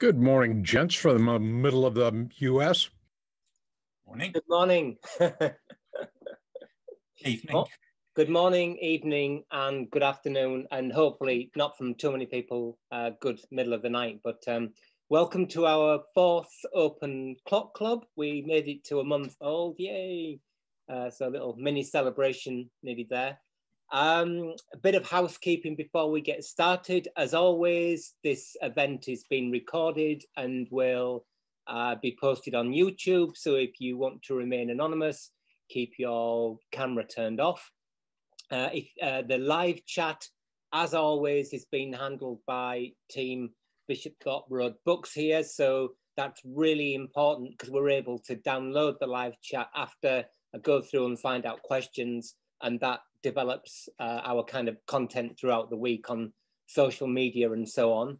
Good morning, gents, from the middle of the U.S. Morning. Good morning. Evening. Oh, good morning, evening, and good afternoon, and hopefully not from too many people, uh, good middle of the night. But um, welcome to our fourth Open Clock Club. We made it to a month old, yay! Uh, so a little mini celebration nearly there. Um, a bit of housekeeping before we get started. As always, this event is being recorded and will uh, be posted on YouTube. So if you want to remain anonymous, keep your camera turned off. Uh, if uh, the live chat, as always, is being handled by team Bishop Road Books here. So that's really important because we're able to download the live chat after I go through and find out questions and that develops uh, our kind of content throughout the week on social media and so on.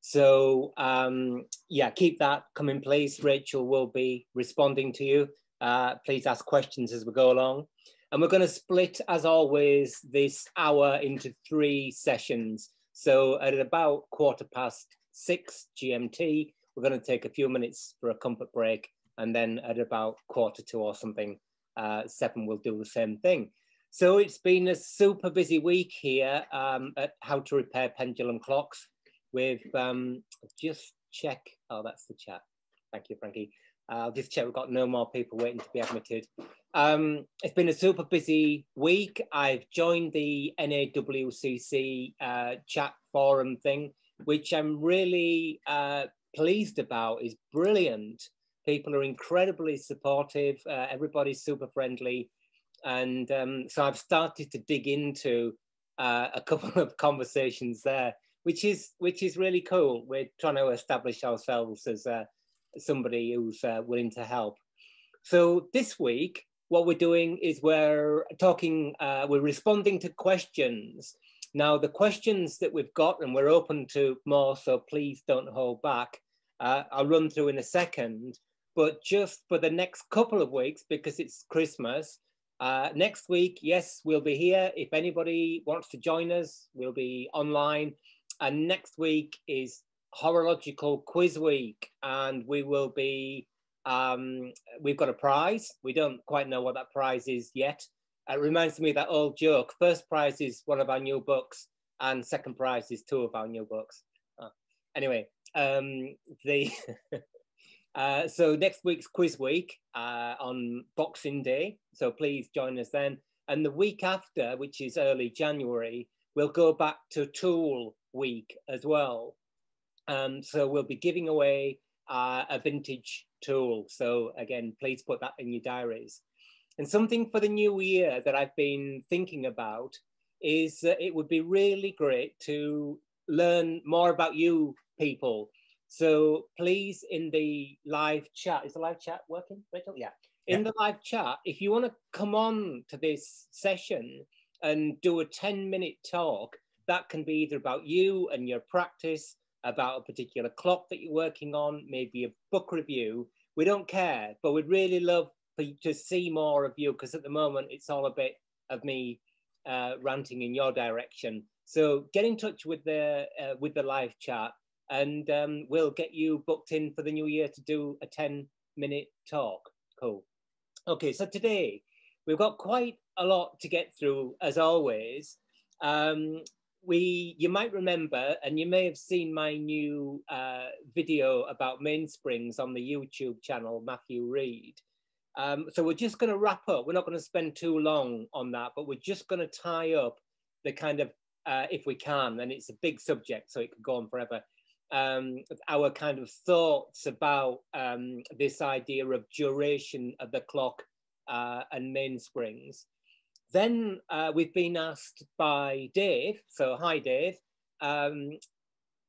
So um, yeah, keep that coming, please. Rachel will be responding to you. Uh, please ask questions as we go along. And we're going to split, as always, this hour into three sessions. So at about quarter past six GMT, we're going to take a few minutes for a comfort break. And then at about quarter to or something, uh, seven, we'll do the same thing. So it's been a super busy week here um, at How to Repair Pendulum Clocks. We've um, just check. Oh, that's the chat. Thank you, Frankie. Uh, I'll just check. We've got no more people waiting to be admitted. Um, it's been a super busy week. I've joined the NAWCC uh, chat forum thing, which I'm really uh, pleased about. is brilliant. People are incredibly supportive. Uh, everybody's super friendly and um, so I've started to dig into uh, a couple of conversations there, which is which is really cool. We're trying to establish ourselves as uh, somebody who's uh, willing to help. So this week, what we're doing is we're talking, uh, we're responding to questions. Now, the questions that we've got, and we're open to more, so please don't hold back. Uh, I'll run through in a second, but just for the next couple of weeks, because it's Christmas, uh, next week, yes, we'll be here. If anybody wants to join us, we'll be online. And next week is horological quiz week, and we will be. Um, we've got a prize. We don't quite know what that prize is yet. It reminds me of that old joke. First prize is one of our new books, and second prize is two of our new books. Uh, anyway, um, the Uh, so next week's quiz week uh, on Boxing Day. So please join us then. And the week after, which is early January, we'll go back to Tool Week as well. Um, so we'll be giving away uh, a vintage tool. So again, please put that in your diaries. And something for the new year that I've been thinking about is that it would be really great to learn more about you people so please, in the live chat, is the live chat working, Rachel? Yeah. In yeah. the live chat, if you want to come on to this session and do a 10 minute talk, that can be either about you and your practice, about a particular clock that you're working on, maybe a book review. We don't care, but we'd really love for you to see more of you because at the moment it's all a bit of me uh, ranting in your direction. So get in touch with the uh, with the live chat and um, we'll get you booked in for the new year to do a 10 minute talk. Cool. Okay, so today we've got quite a lot to get through as always. Um, we, you might remember, and you may have seen my new uh, video about mainsprings on the YouTube channel, Matthew Reed. Um, so we're just going to wrap up. We're not going to spend too long on that, but we're just going to tie up the kind of, uh, if we can, and it's a big subject, so it could go on forever um, our kind of thoughts about um, this idea of duration of the clock uh, and mainsprings. Then uh, we've been asked by Dave, so hi Dave, um,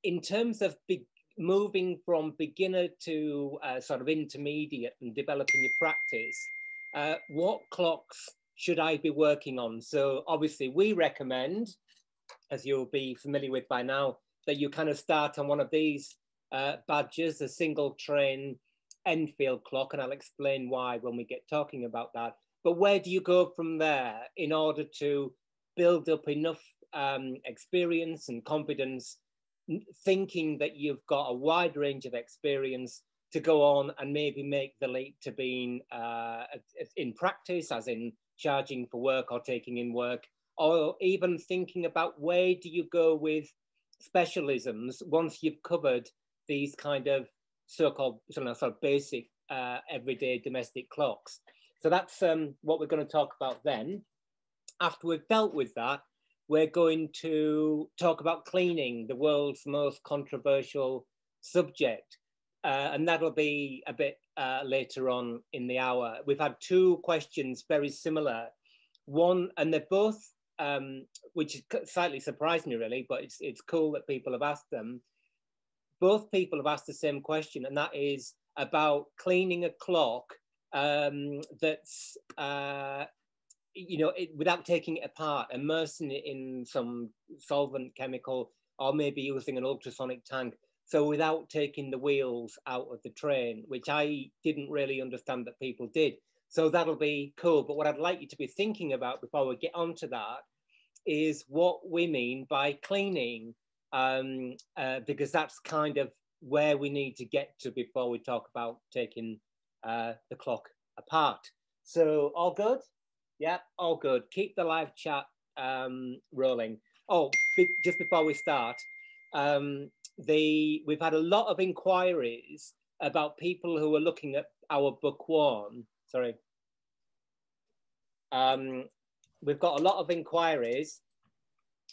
in terms of moving from beginner to uh, sort of intermediate and developing your practice, uh, what clocks should I be working on? So obviously we recommend, as you'll be familiar with by now, that you kind of start on one of these uh, badges, a single train Enfield clock, and I'll explain why when we get talking about that. But where do you go from there in order to build up enough um, experience and confidence thinking that you've got a wide range of experience to go on and maybe make the leap to being uh, in practice, as in charging for work or taking in work, or even thinking about where do you go with specialisms once you've covered these kind of so-called sort of basic uh, everyday domestic clocks. So that's um, what we're going to talk about then. After we've dealt with that, we're going to talk about cleaning, the world's most controversial subject. Uh, and that'll be a bit uh, later on in the hour. We've had two questions very similar. One, and they're both, um, which slightly surprised me really, but it's, it's cool that people have asked them. Both people have asked the same question, and that is about cleaning a clock um, that's uh, you know, it, without taking it apart, immersing it in some solvent chemical, or maybe using an ultrasonic tank. So without taking the wheels out of the train, which I didn't really understand that people did. So that'll be cool. But what I'd like you to be thinking about before we get onto that is what we mean by cleaning, um, uh, because that's kind of where we need to get to before we talk about taking uh, the clock apart. So all good? Yeah, all good. Keep the live chat um, rolling. Oh, just before we start, um, the we've had a lot of inquiries about people who are looking at our book one. Sorry. Um, we've got a lot of inquiries.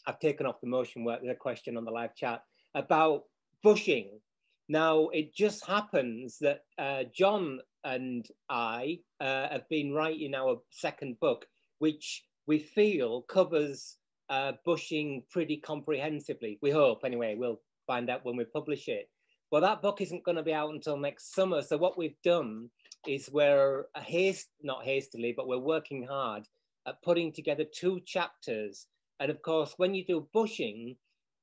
I've taken off the motion work. There's a question on the live chat about bushing. Now, it just happens that uh, John and I uh, have been writing our second book, which we feel covers uh, bushing pretty comprehensively. We hope, anyway. We'll find out when we publish it. Well, that book isn't going to be out until next summer. So what we've done is we're haste, not hastily, but we're working hard at putting together two chapters. And of course, when you do bushing,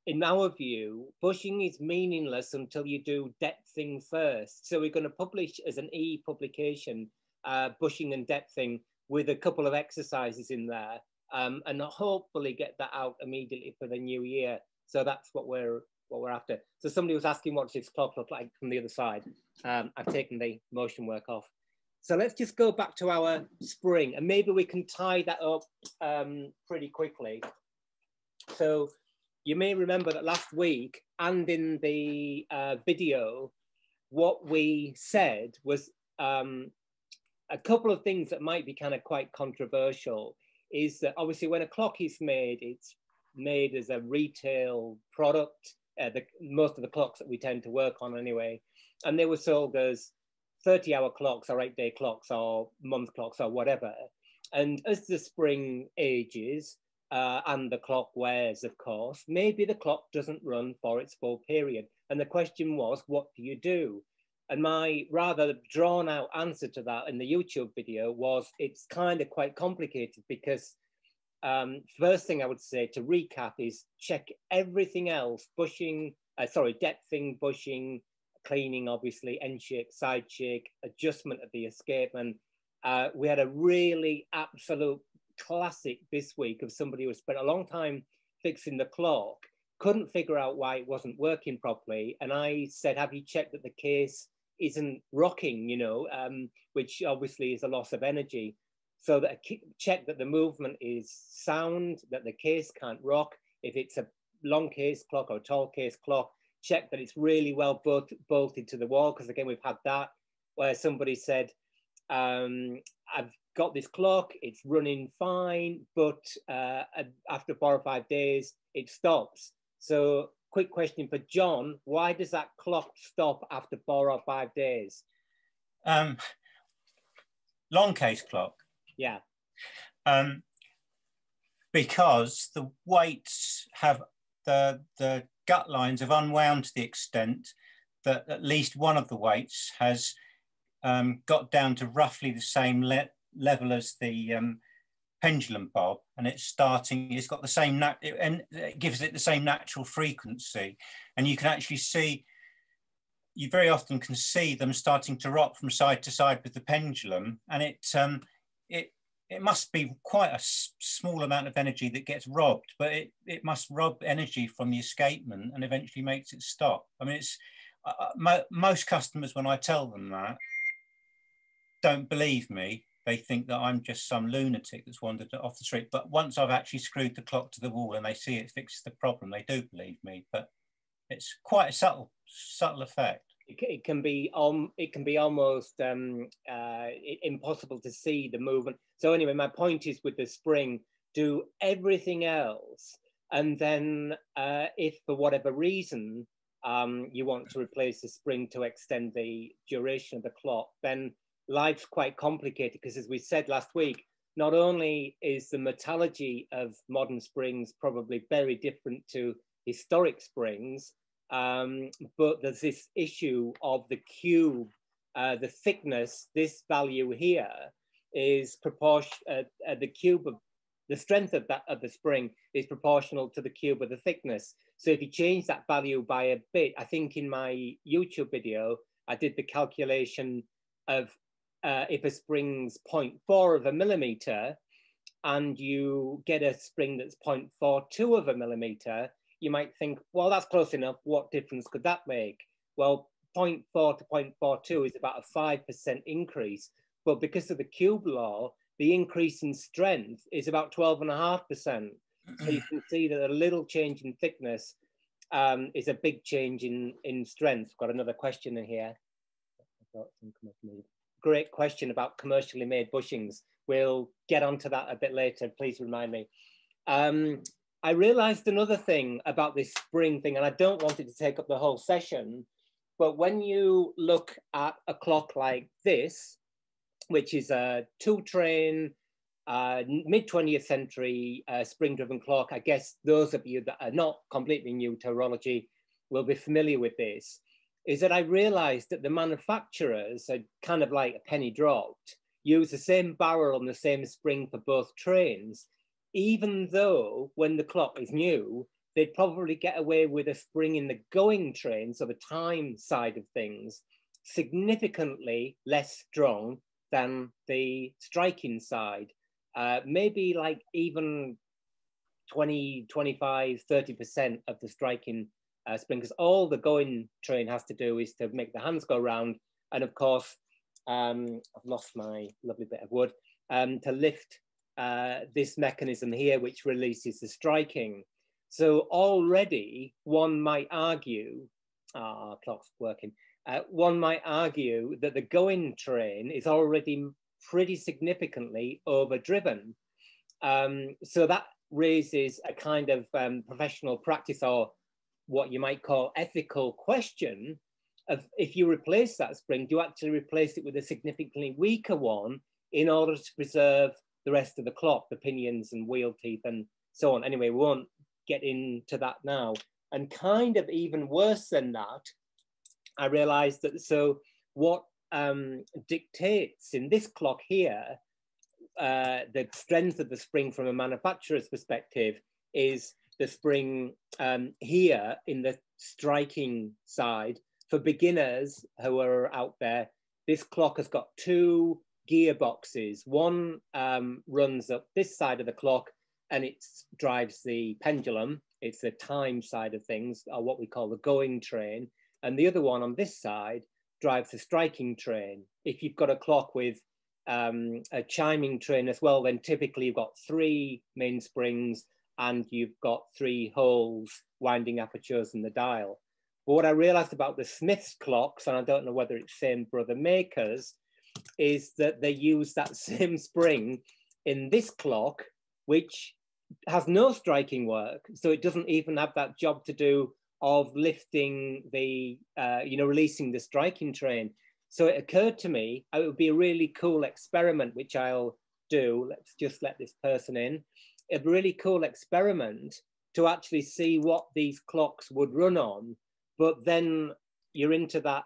in our view, bushing is meaningless until you do depthing first. So we're going to publish as an e-publication, uh, bushing and depthing with a couple of exercises in there um, and hopefully get that out immediately for the new year. So that's what we're what we're after. So somebody was asking what does this clock look like from the other side. Um, I've taken the motion work off. So let's just go back to our spring and maybe we can tie that up um, pretty quickly. So you may remember that last week and in the uh, video, what we said was um, a couple of things that might be kind of quite controversial is that obviously when a clock is made, it's made as a retail product, uh, the, most of the clocks that we tend to work on anyway, and they were sold as 30 hour clocks or eight day clocks or month clocks or whatever. And as the spring ages, uh, and the clock wears, of course, maybe the clock doesn't run for its full period. And the question was, what do you do? And my rather drawn out answer to that in the YouTube video was it's kind of quite complicated because um, first thing I would say to recap is check everything else, bushing, uh, sorry, depthing, bushing, cleaning, obviously, end shake, side shake, adjustment of the escapement. Uh, we had a really absolute classic this week of somebody who spent a long time fixing the clock, couldn't figure out why it wasn't working properly. And I said, Have you checked that the case isn't rocking, you know, um, which obviously is a loss of energy. So that check that the movement is sound, that the case can't rock. If it's a long case clock or tall case clock, check that it's really well bolt bolted to the wall. Because again, we've had that where somebody said, um, I've got this clock, it's running fine, but uh, after four or five days, it stops. So quick question for John, why does that clock stop after four or five days? Um, long case clock. Yeah. Um, because the weights have the, the gut lines have unwound to the extent that at least one of the weights has um, got down to roughly the same le level as the um, pendulum bob and it's starting it's got the same and it gives it the same natural frequency and you can actually see you very often can see them starting to rock from side to side with the pendulum and it um, it it must be quite a small amount of energy that gets robbed, but it, it must rob energy from the escapement and eventually makes it stop. I mean, it's uh, uh mo most customers, when I tell them that, don't believe me. They think that I'm just some lunatic that's wandered off the street. But once I've actually screwed the clock to the wall and they see it fixes the problem, they do believe me. But it's quite a subtle, subtle effect it, can be um, it can be almost um, uh, impossible to see the movement. So anyway, my point is with the spring, do everything else, and then uh, if for whatever reason um, you want to replace the spring to extend the duration of the clock, then life's quite complicated because as we said last week, not only is the metallurgy of modern springs probably very different to historic springs, um, but there's this issue of the cube, uh, the thickness, this value here is proportion, uh, uh, the cube of the strength of that of the spring is proportional to the cube of the thickness. So if you change that value by a bit, I think in my YouTube video, I did the calculation of uh, if a spring's 0.4 of a millimeter and you get a spring that's 0.42 of a millimeter, you might think, well, that's close enough. What difference could that make? Well, 0.4 to 0.42 is about a 5% increase. But because of the cube law, the increase in strength is about 12.5%. So you can see that a little change in thickness um, is a big change in, in strength. Got another question in here. Great question about commercially made bushings. We'll get onto that a bit later. Please remind me. Um, I realized another thing about this spring thing, and I don't want it to take up the whole session, but when you look at a clock like this, which is a two train, uh, mid 20th century uh, spring driven clock, I guess those of you that are not completely new to horology will be familiar with this, is that I realized that the manufacturers are kind of like a penny dropped, use the same barrel and the same spring for both trains even though when the clock is new, they'd probably get away with a spring in the going train, so the time side of things, significantly less strong than the striking side. Uh, maybe like even 20, 25, 30% of the striking uh, spring, because all the going train has to do is to make the hands go round. And of course, um, I've lost my lovely bit of wood, um, to lift uh, this mechanism here, which releases the striking. So already one might argue, ah, clock's working, uh, one might argue that the going train is already pretty significantly overdriven. Um, so that raises a kind of um, professional practice or what you might call ethical question of if you replace that spring, do you actually replace it with a significantly weaker one in order to preserve the rest of the clock, the pinions and wheel teeth and so on. Anyway, we won't get into that now. And kind of even worse than that, I realized that so what um, dictates in this clock here, uh, the strength of the spring from a manufacturer's perspective is the spring um, here in the striking side. For beginners who are out there, this clock has got two gearboxes. One um, runs up this side of the clock and it drives the pendulum. It's the time side of things, or what we call the going train. And the other one on this side drives the striking train. If you've got a clock with um, a chiming train as well, then typically you've got three main springs and you've got three holes, winding apertures in the dial. But what I realized about the Smith's clocks, and I don't know whether it's same brother other makers, is that they use that same spring in this clock, which has no striking work. So it doesn't even have that job to do of lifting the, uh, you know, releasing the striking train. So it occurred to me, it would be a really cool experiment, which I'll do. Let's just let this person in. A really cool experiment to actually see what these clocks would run on. But then you're into that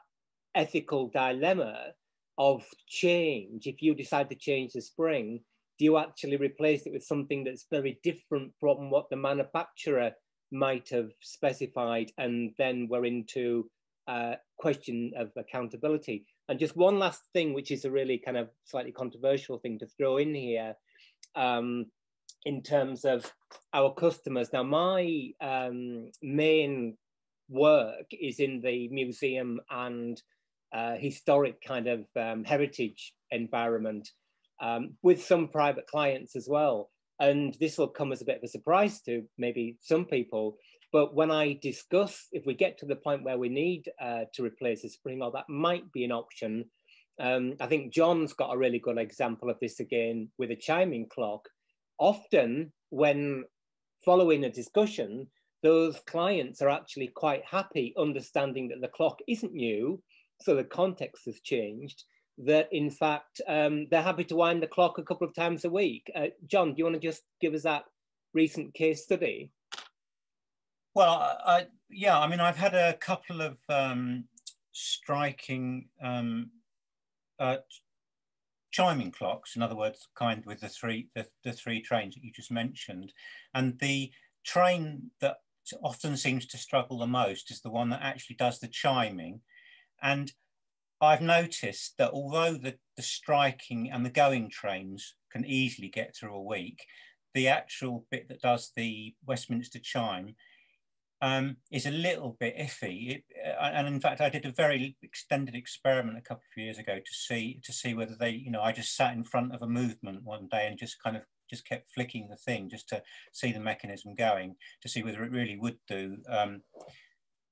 ethical dilemma of change, if you decide to change the spring, do you actually replace it with something that's very different from what the manufacturer might have specified? And then we're into a question of accountability. And just one last thing, which is a really kind of slightly controversial thing to throw in here, um, in terms of our customers. Now, my um, main work is in the museum and uh, historic kind of um, heritage environment um, with some private clients as well. And this will come as a bit of a surprise to maybe some people. But when I discuss, if we get to the point where we need uh, to replace a spring, or that might be an option, um, I think John's got a really good example of this again with a chiming clock. Often, when following a discussion, those clients are actually quite happy understanding that the clock isn't new, so the context has changed, that in fact um, they're happy to wind the clock a couple of times a week. Uh, John, do you want to just give us that recent case study? Well, I, yeah, I mean, I've had a couple of um, striking um, uh, chiming clocks, in other words, kind with the three the, the three trains that you just mentioned, and the train that often seems to struggle the most is the one that actually does the chiming. And I've noticed that although the, the striking and the going trains can easily get through a week, the actual bit that does the Westminster chime um, is a little bit iffy. It, uh, and in fact, I did a very extended experiment a couple of years ago to see to see whether they, you know, I just sat in front of a movement one day and just kind of just kept flicking the thing just to see the mechanism going to see whether it really would do um,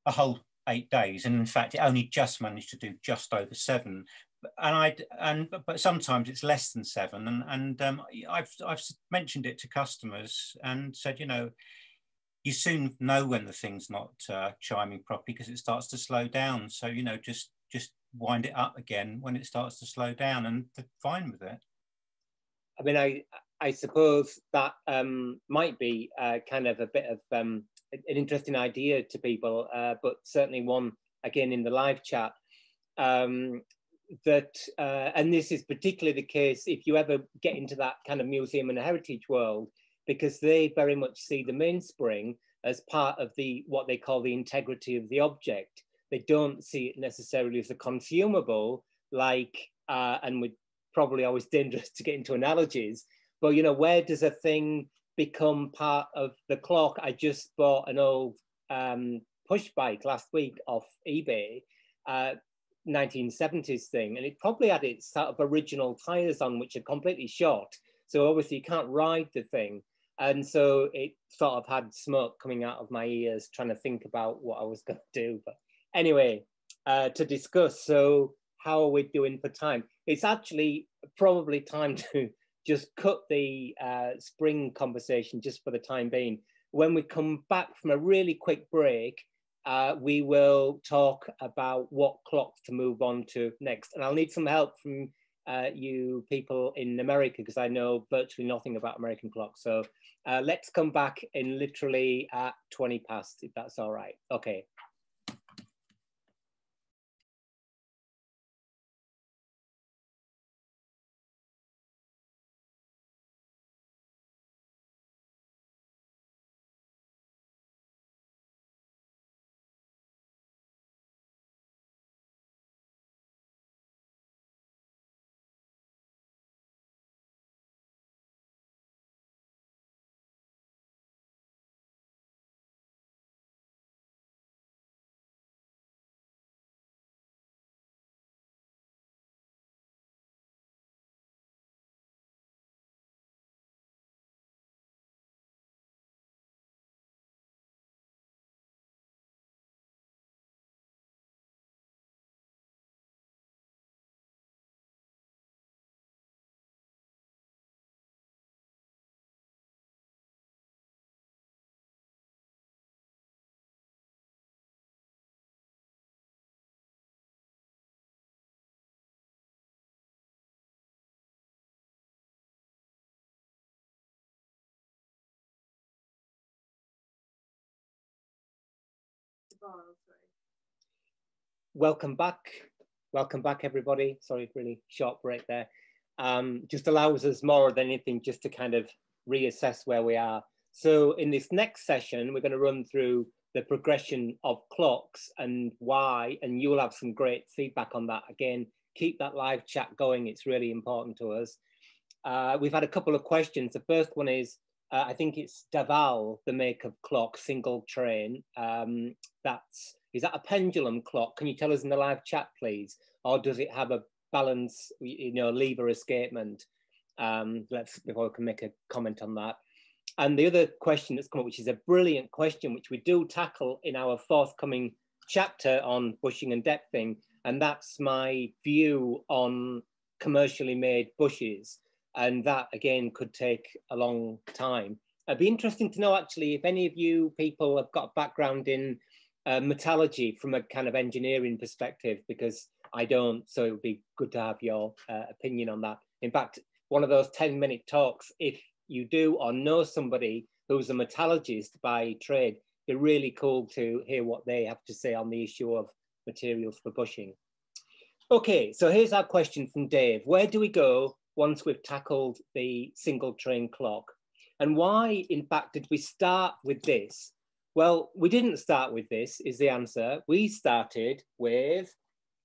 a whole eight days. And in fact, it only just managed to do just over seven. And I and but sometimes it's less than seven. And and um, I've I've mentioned it to customers and said, you know, you soon know when the thing's not uh, chiming properly because it starts to slow down. So you know, just just wind it up again when it starts to slow down, and fine with it. I mean, I I suppose that um, might be uh, kind of a bit of um, an interesting idea to people, uh, but certainly one again in the live chat. Um, that uh, and this is particularly the case if you ever get into that kind of museum and heritage world, because they very much see the mainspring as part of the what they call the integrity of the object. They don't see it necessarily as a consumable, like uh, and we're probably always dangerous to get into analogies but you know, where does a thing become part of the clock? I just bought an old um, push bike last week off eBay, uh, 1970s thing, and it probably had its sort of original tires on, which are completely shot. So obviously you can't ride the thing. And so it sort of had smoke coming out of my ears trying to think about what I was going to do. But anyway, uh, to discuss, so how are we doing for time? It's actually probably time to just cut the uh, spring conversation just for the time being. When we come back from a really quick break, uh, we will talk about what clocks to move on to next. And I'll need some help from uh, you people in America because I know virtually nothing about American clocks. So uh, let's come back in literally at 20 past, if that's all right. Okay. Welcome back. Welcome back, everybody. Sorry, really short break there. Um, just allows us more than anything just to kind of reassess where we are. So in this next session, we're going to run through the progression of clocks and why, and you'll have some great feedback on that. Again, keep that live chat going. It's really important to us. uh, we've had a couple of questions. The first one is, uh, I think it's Davall, the make of clock, single train. Um, that's is that a pendulum clock? Can you tell us in the live chat, please? Or does it have a balance, you know, lever escapement? Um, let's before we can make a comment on that. And the other question that's come up, which is a brilliant question, which we do tackle in our forthcoming chapter on bushing and depthing, and that's my view on commercially made bushes. And that again could take a long time. It'd be interesting to know actually if any of you people have got a background in uh, metallurgy from a kind of engineering perspective, because I don't. So it would be good to have your uh, opinion on that. In fact, one of those 10 minute talks, if you do or know somebody who's a metallurgist by trade, it'd be really cool to hear what they have to say on the issue of materials for bushing. Okay, so here's our question from Dave. Where do we go once we've tackled the single train clock? And why, in fact, did we start with this well, we didn't start with this, is the answer. We started with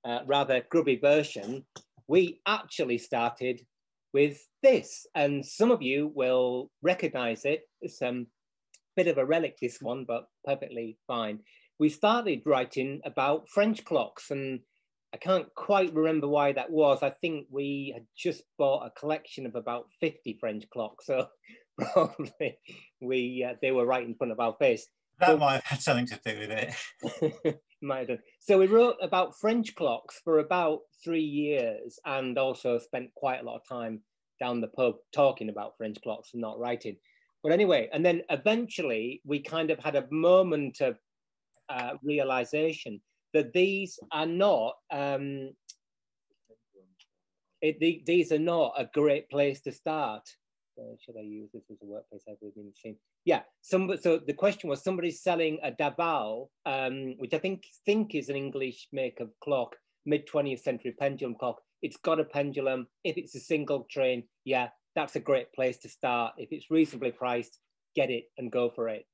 a rather grubby version. We actually started with this, and some of you will recognize it. It's a um, bit of a relic, this one, but perfectly fine. We started writing about French clocks, and I can't quite remember why that was. I think we had just bought a collection of about 50 French clocks, so probably we uh, they were right in front of our face. That might have had something to do with it. might have done. So we wrote about French clocks for about three years and also spent quite a lot of time down the pub talking about French clocks and not writing. But anyway, and then eventually we kind of had a moment of uh, realization that these are not, um, it, the, these are not a great place to start. Uh, should I use this as a workplace been seeing? Yeah, some, so the question was somebody's selling a Davall, um, which I think think is an English make of clock, mid 20th century pendulum clock. It's got a pendulum. If it's a single train, yeah, that's a great place to start. If it's reasonably priced, get it and go for it.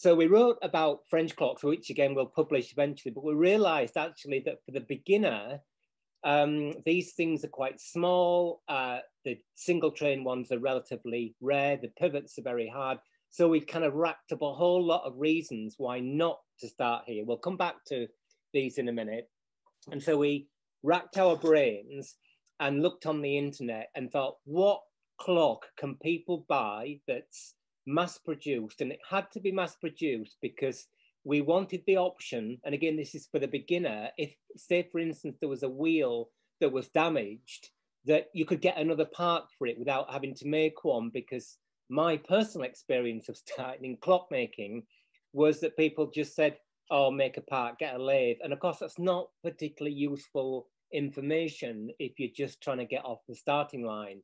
So we wrote about French clocks, which again we'll publish eventually, but we realized actually that for the beginner, um, these things are quite small. Uh, the single train ones are relatively rare. The pivots are very hard. So we kind of racked up a whole lot of reasons why not to start here. We'll come back to these in a minute. And so we racked our brains and looked on the internet and thought, what clock can people buy that's mass produced? And it had to be mass produced because we wanted the option. And again, this is for the beginner. If, say, for instance, there was a wheel that was damaged, that you could get another part for it without having to make one because my personal experience of starting clockmaking was that people just said, oh, make a part, get a lathe. And of course, that's not particularly useful information if you're just trying to get off the starting line.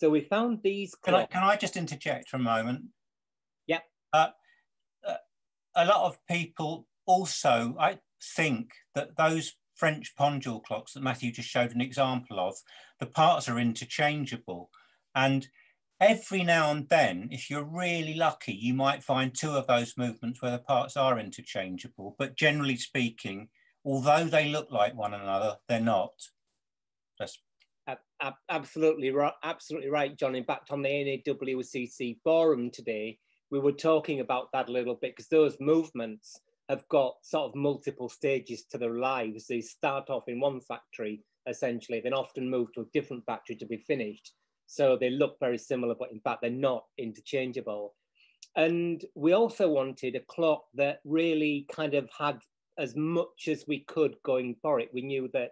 So we found these. Can I, can I just interject for a moment? Yeah. Uh, uh, a lot of people also, I think that those French pendule clocks that Matthew just showed an example of, the parts are interchangeable. And every now and then, if you're really lucky, you might find two of those movements where the parts are interchangeable. But generally speaking, although they look like one another, they're not. That's absolutely right, absolutely right, John. In fact, on the NAWCC forum today, we were talking about that a little bit because those movements have got sort of multiple stages to their lives. They start off in one factory essentially, then often move to a different factory to be finished. So they look very similar, but in fact, they're not interchangeable. And we also wanted a clock that really kind of had as much as we could going for it. We knew that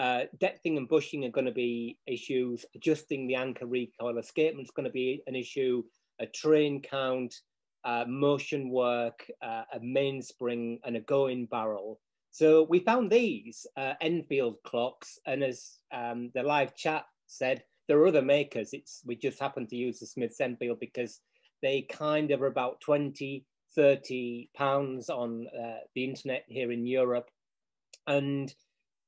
uh, depthing and bushing are going to be issues, adjusting the anchor recoil escapement is going to be an issue, a train count, uh, motion work, uh, a mainspring, and a going barrel. So we found these uh, Enfield clocks, and as um, the live chat said, there are other makers. It's we just happen to use the Smith Enfield because they kind of are about 20, 30 pounds on uh, the internet here in Europe. And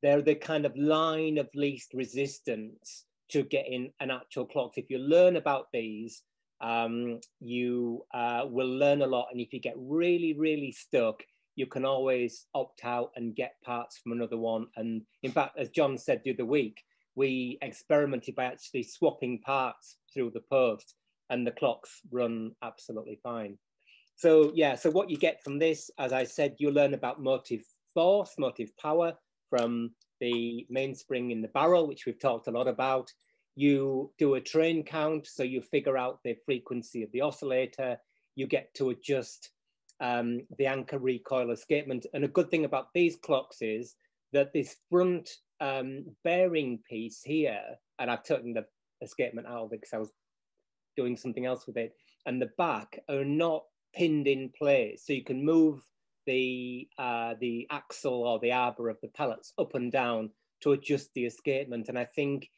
they're the kind of line of least resistance to getting an actual clock. If you learn about these, um, you uh, will learn a lot. And if you get really, really stuck, you can always opt out and get parts from another one. And in fact, as John said the other week, we experimented by actually swapping parts through the post and the clocks run absolutely fine. So yeah, so what you get from this, as I said, you learn about motive force, motive power from the mainspring in the barrel, which we've talked a lot about. You do a train count, so you figure out the frequency of the oscillator. You get to adjust um, the anchor recoil escapement. And a good thing about these clocks is that this front um, bearing piece here, and I've taken the escapement out of it because I was doing something else with it, and the back are not pinned in place. So you can move the, uh, the axle or the arbor of the pallets up and down to adjust the escapement. And I think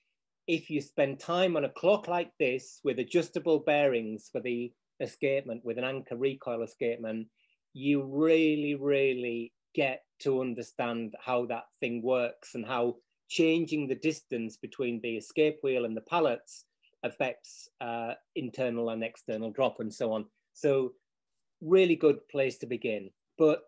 if you spend time on a clock like this with adjustable bearings for the escapement, with an anchor recoil escapement, you really, really get to understand how that thing works and how changing the distance between the escape wheel and the pallets affects uh, internal and external drop and so on. So really good place to begin. But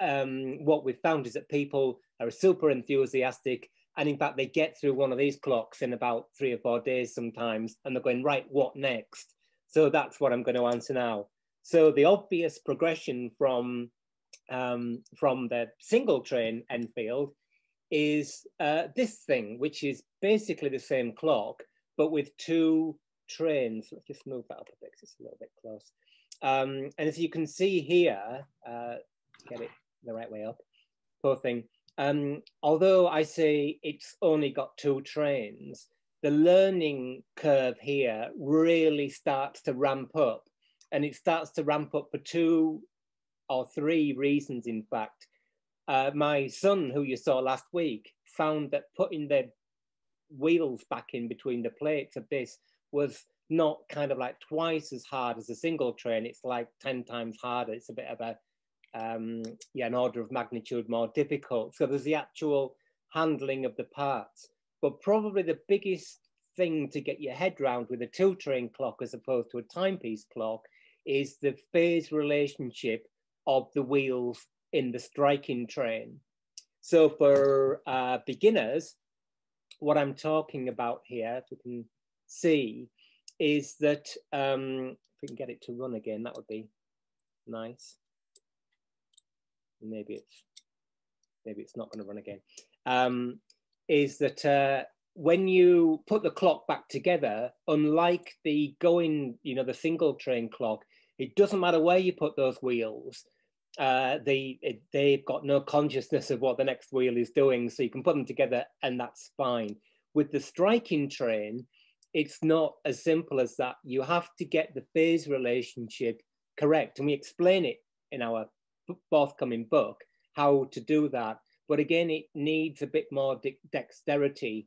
um, what we've found is that people are super enthusiastic and in fact, they get through one of these clocks in about three or four days sometimes, and they're going, right, what next? So that's what I'm going to answer now. So the obvious progression from, um, from the single train Enfield is uh, this thing, which is basically the same clock, but with two trains. Let's just move that up a bit, it's a little bit close. Um, and as you can see here, uh, get it the right way up, poor thing. Um, although I say it's only got two trains, the learning curve here really starts to ramp up. And it starts to ramp up for two or three reasons, in fact. Uh, my son, who you saw last week, found that putting the wheels back in between the plates of this was not kind of like twice as hard as a single train. It's like 10 times harder. It's a bit of a um, yeah, an order of magnitude more difficult. So there's the actual handling of the parts. But probably the biggest thing to get your head round with a two train clock as opposed to a timepiece clock is the phase relationship of the wheels in the striking train. So for uh, beginners, what I'm talking about here, if we can see, is that um, if we can get it to run again, that would be nice maybe it's maybe it's not going to run again, um, is that uh, when you put the clock back together, unlike the going, you know, the single train clock, it doesn't matter where you put those wheels. Uh, they it, they've got no consciousness of what the next wheel is doing, so you can put them together and that's fine. With the striking train, it's not as simple as that. You have to get the phase relationship correct, and we explain it in our forthcoming book how to do that. But again, it needs a bit more de dexterity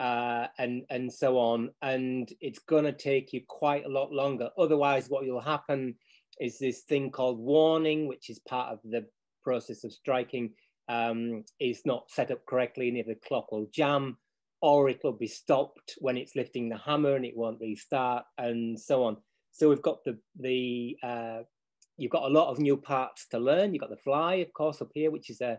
uh, and and so on, and it's going to take you quite a lot longer. Otherwise, what will happen is this thing called warning, which is part of the process of striking, um, is not set up correctly, and the clock will jam, or it'll be stopped when it's lifting the hammer and it won't restart, and so on. So we've got the the uh, you've got a lot of new parts to learn. You've got the fly, of course, up here, which is a,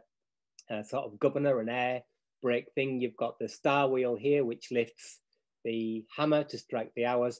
a sort of governor and air brake thing. You've got the star wheel here, which lifts the hammer to strike the hours.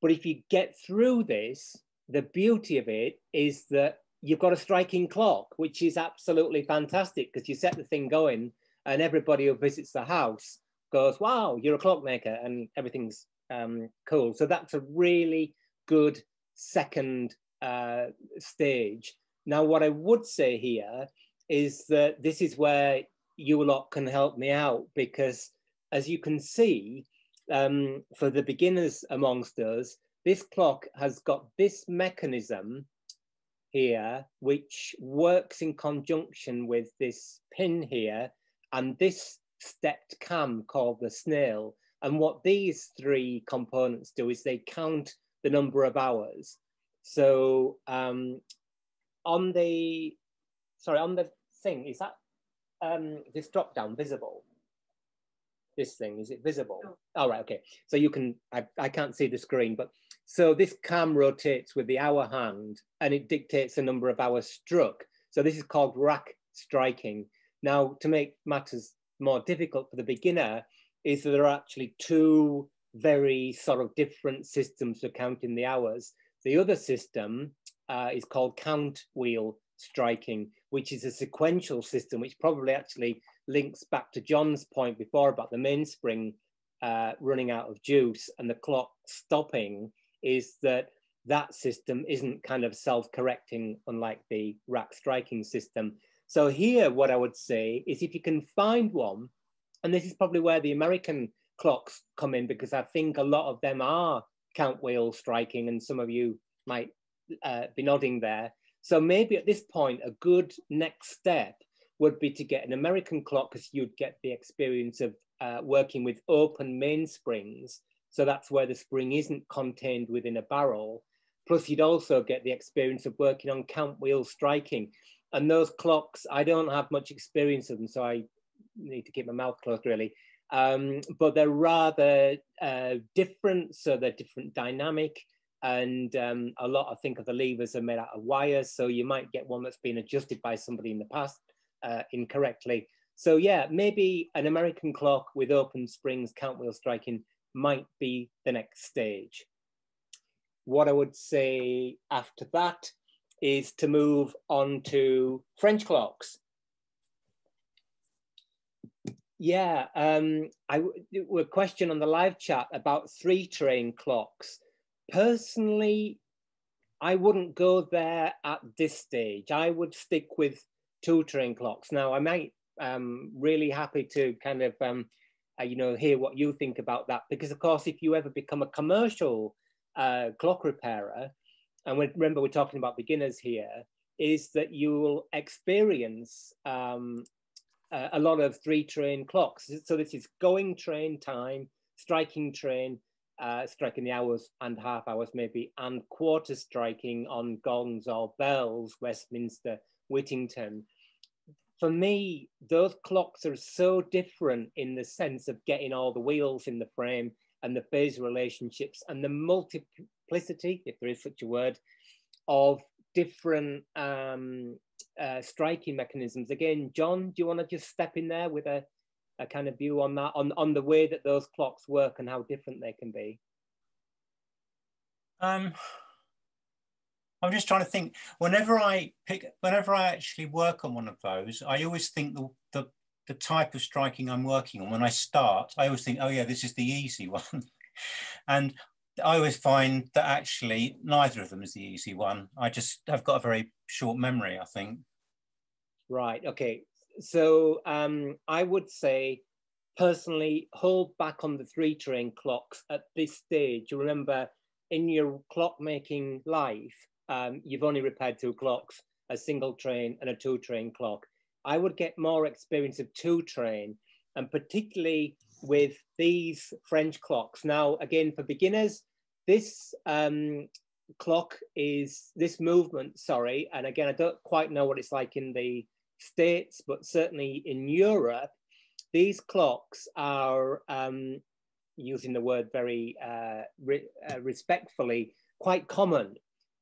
But if you get through this, the beauty of it is that you've got a striking clock, which is absolutely fantastic because you set the thing going and everybody who visits the house goes, wow, you're a clockmaker and everything's um, cool. So that's a really good second uh, stage. Now, what I would say here is that this is where you lot can help me out because, as you can see, um, for the beginners amongst us, this clock has got this mechanism here, which works in conjunction with this pin here and this stepped cam called the snail. And what these three components do is they count the number of hours. So um, on the, sorry, on the thing, is that um, this drop down visible? This thing, is it visible? All right, okay. So you can, I, I can't see the screen, but so this cam rotates with the hour hand and it dictates the number of hours struck. So this is called rack striking. Now, to make matters more difficult for the beginner, is that there are actually two very sort of different systems for counting the hours. The other system uh, is called count wheel striking, which is a sequential system, which probably actually links back to John's point before about the mainspring uh, running out of juice and the clock stopping, is that that system isn't kind of self-correcting, unlike the rack striking system. So here, what I would say is if you can find one, and this is probably where the American clocks come in, because I think a lot of them are count wheel striking, and some of you might uh, be nodding there. So maybe at this point, a good next step would be to get an American clock because you'd get the experience of uh, working with open mainsprings. So that's where the spring isn't contained within a barrel. Plus you'd also get the experience of working on count wheel striking. And those clocks, I don't have much experience of them, so I need to keep my mouth closed really. Um, but they're rather uh, different, so they're different dynamic and um, a lot, I think, of the levers are made out of wires. So you might get one that's been adjusted by somebody in the past uh, incorrectly. So yeah, maybe an American clock with open springs, count wheel striking might be the next stage. What I would say after that is to move on to French clocks. Yeah, um, I a question on the live chat about three train clocks personally, I wouldn't go there at this stage. I would stick with two train clocks. Now, I might um, really happy to kind of, um, uh, you know, hear what you think about that. Because of course, if you ever become a commercial uh, clock repairer, and remember we're talking about beginners here, is that you will experience um, a, a lot of three train clocks. So this is going train time, striking train, uh, striking the hours and half hours maybe, and quarter striking on gongs or bells, Westminster, Whittington. For me, those clocks are so different in the sense of getting all the wheels in the frame and the phase relationships and the multiplicity, if there is such a word, of different um, uh, striking mechanisms. Again, John, do you want to just step in there with a a kind of view on that, on, on the way that those clocks work and how different they can be? Um, I'm just trying to think. Whenever I pick, whenever I actually work on one of those, I always think the, the the type of striking I'm working on. When I start, I always think, oh yeah, this is the easy one, and I always find that actually neither of them is the easy one. I just have got a very short memory, I think. Right. Okay so um, I would say personally hold back on the three train clocks at this stage. You remember, in your clockmaking life, um, you've only repaired two clocks, a single train and a two train clock. I would get more experience of two train and particularly with these French clocks. Now, again, for beginners, this um, clock is this movement, sorry, and again, I don't quite know what it's like in the States, but certainly in Europe, these clocks are, um, using the word very uh, re uh, respectfully, quite common.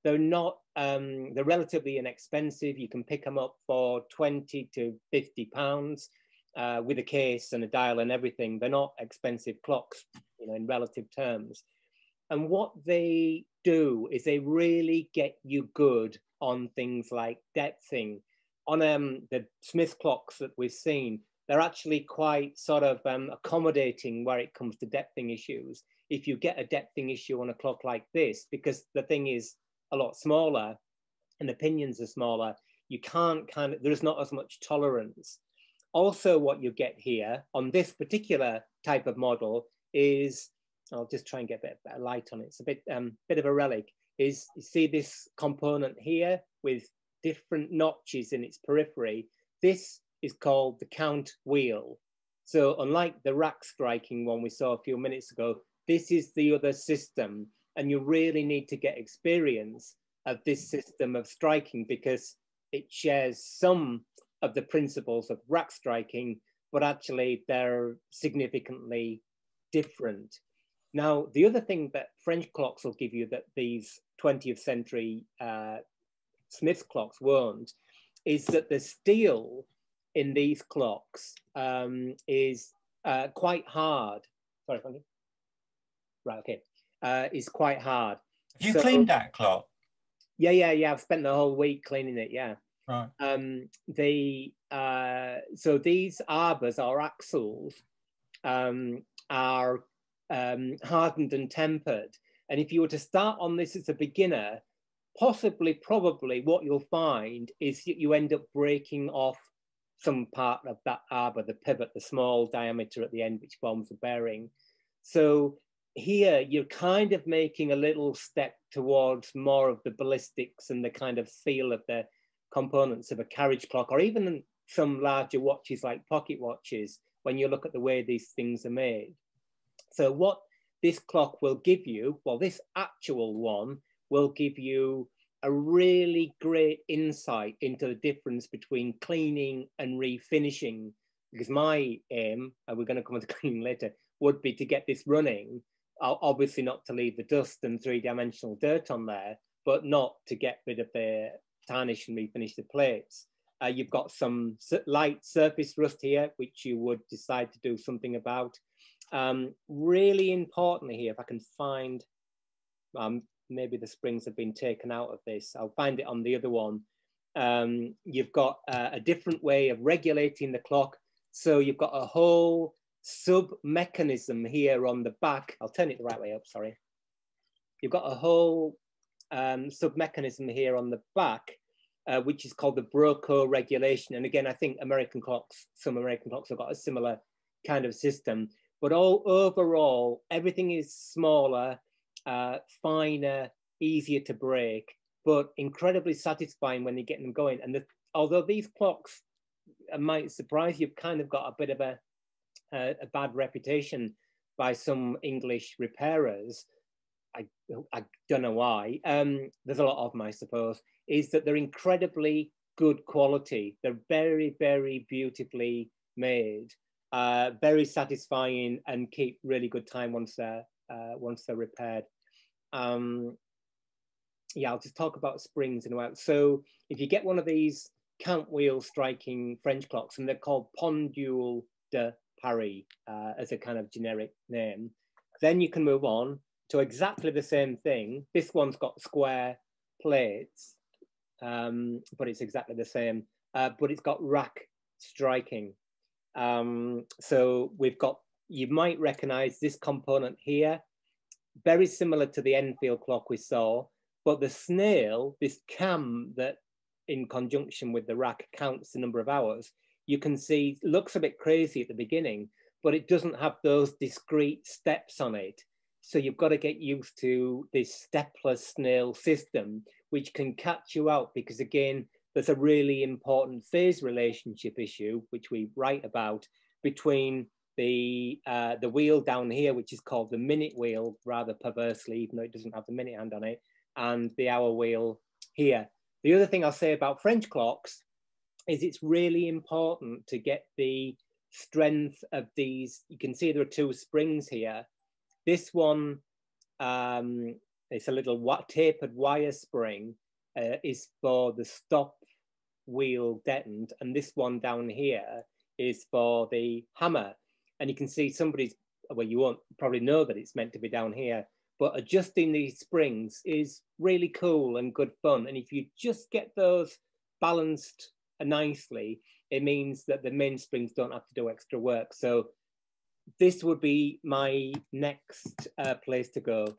They're not, um, they're relatively inexpensive. You can pick them up for 20 to 50 pounds uh, with a case and a dial and everything. They're not expensive clocks, you know, in relative terms. And what they do is they really get you good on things like depthing, on um, the Smith clocks that we've seen, they're actually quite sort of um, accommodating where it comes to depthing issues. If you get a depthing issue on a clock like this, because the thing is a lot smaller and the pinions are smaller, you can't kind of, there's not as much tolerance. Also, what you get here on this particular type of model is, I'll just try and get a bit better light on it. It's a bit, um, bit of a relic, is you see this component here with different notches in its periphery. This is called the count wheel. So unlike the rack striking one we saw a few minutes ago, this is the other system. And you really need to get experience of this system of striking because it shares some of the principles of rack striking, but actually they're significantly different. Now, the other thing that French clocks will give you that these 20th century uh, Smith's clocks won't, is that the steel in these clocks um, is uh, quite hard. Sorry, Funny. Right, okay. Uh, is quite hard. Have you So- cleaned that clock? Yeah, yeah, yeah. I've spent the whole week cleaning it. Yeah. Right. Um, the uh, so these arbors or axles um, are um, hardened and tempered. And if you were to start on this as a beginner, possibly, probably, what you'll find is that you end up breaking off some part of that arbor, the pivot, the small diameter at the end, which forms the bearing. So here you're kind of making a little step towards more of the ballistics and the kind of feel of the components of a carriage clock, or even some larger watches like pocket watches, when you look at the way these things are made. So what this clock will give you, well, this actual one will give you a really great insight into the difference between cleaning and refinishing. Because my aim, and we're going to come to cleaning later, would be to get this running. Obviously, not to leave the dust and three dimensional dirt on there, but not to get rid of the tarnish and refinish the plates. Uh, you've got some light surface rust here, which you would decide to do something about. Um, really importantly here, if I can find, um, maybe the springs have been taken out of this. I'll find it on the other one. Um, you've got uh, a different way of regulating the clock. So you've got a whole sub mechanism here on the back. I'll turn it the right way up, sorry. You've got a whole um, sub mechanism here on the back, uh, which is called the Brocot regulation. And again, I think American clocks, some American clocks have got a similar kind of system. But all overall, everything is smaller, uh, finer, easier to break, but incredibly satisfying when you get them going. And the, although these clocks uh, might surprise you, have kind of got a bit of a, a, a bad reputation by some English repairers. I, I don't know why. Um, there's a lot of them, I suppose. Is that they're incredibly good quality. They're very, very beautifully made, uh, very satisfying, and keep really good time once they're uh, once they're repaired. Um, yeah, I'll just talk about springs in a while. So if you get one of these count wheel striking French clocks, and they're called Pendule de Paris uh, as a kind of generic name, then you can move on to exactly the same thing. This one's got square plates, um, but it's exactly the same, uh, but it's got rack striking. Um, so we've got, you might recognize this component here, very similar to the Enfield clock we saw, but the snail, this cam that in conjunction with the rack counts the number of hours, you can see looks a bit crazy at the beginning, but it doesn't have those discrete steps on it. So you've got to get used to this stepless snail system, which can catch you out because again, there's a really important phase relationship issue, which we write about between the uh, the wheel down here, which is called the minute wheel, rather perversely, even though it doesn't have the minute hand on it, and the hour wheel here. The other thing I'll say about French clocks is it's really important to get the strength of these. You can see there are two springs here. This one, um, it's a little tapered wire spring, uh, is for the stop wheel detent, and this one down here is for the hammer. And you can see somebody's, well, you won't probably know that it's meant to be down here, but adjusting these springs is really cool and good fun. And if you just get those balanced nicely, it means that the main springs don't have to do extra work. So this would be my next uh, place to go.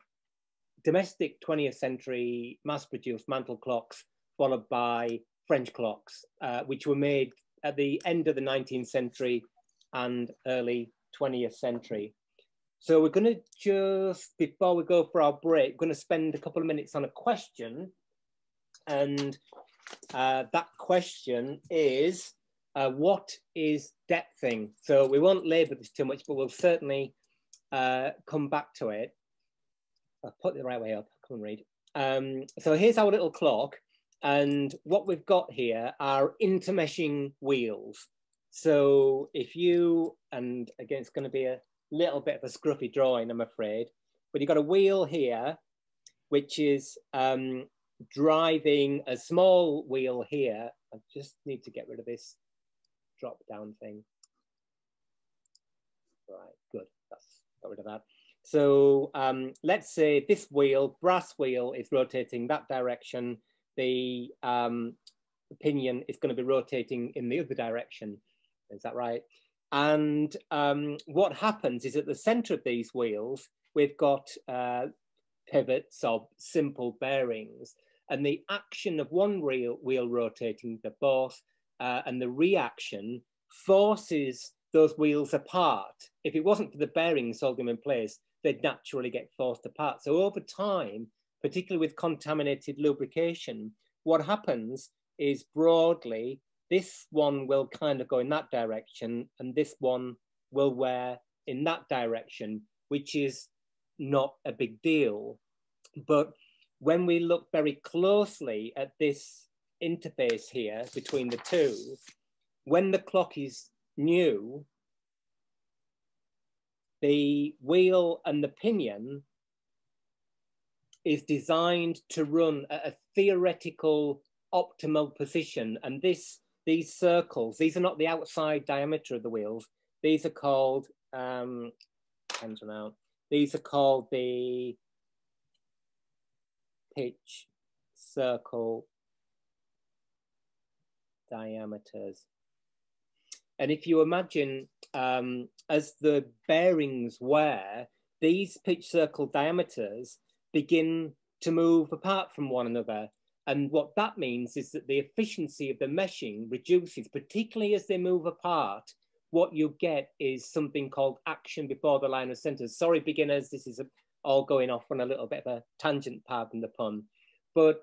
Domestic 20th century mass-produced mantel clocks, followed by French clocks, uh, which were made at the end of the 19th century and early 20th century. So we're going to just, before we go for our break, we're going to spend a couple of minutes on a question. And uh, that question is, uh, what is depthing? So we won't labor this too much, but we'll certainly uh, come back to it. I'll put it the right way up, come and read. Um, so here's our little clock. And what we've got here are intermeshing wheels. So if you, and again, it's going to be a little bit of a scruffy drawing, I'm afraid, but you've got a wheel here, which is um, driving a small wheel here. I just need to get rid of this drop down thing. right, good. That's got rid of that. So um, let's say this wheel, brass wheel, is rotating that direction. The um, pinion is going to be rotating in the other direction. Is that right? And um, what happens is at the center of these wheels, we've got uh, pivots or simple bearings. And the action of one wheel, wheel rotating the both uh, and the reaction forces those wheels apart. If it wasn't for the bearings holding them in place, they'd naturally get forced apart. So over time, particularly with contaminated lubrication, what happens is broadly, this one will kind of go in that direction and this one will wear in that direction, which is not a big deal. But when we look very closely at this interface here between the two, when the clock is new, the wheel and the pinion is designed to run at a theoretical optimal position. And this, these circles, these are not the outside diameter of the wheels. These are called, um, out. These are called the pitch circle diameters. And if you imagine um, as the bearings wear, these pitch circle diameters begin to move apart from one another. And what that means is that the efficiency of the meshing reduces, particularly as they move apart. What you get is something called action before the line of center. Sorry, beginners, this is all going off on a little bit of a tangent, pardon the pun. But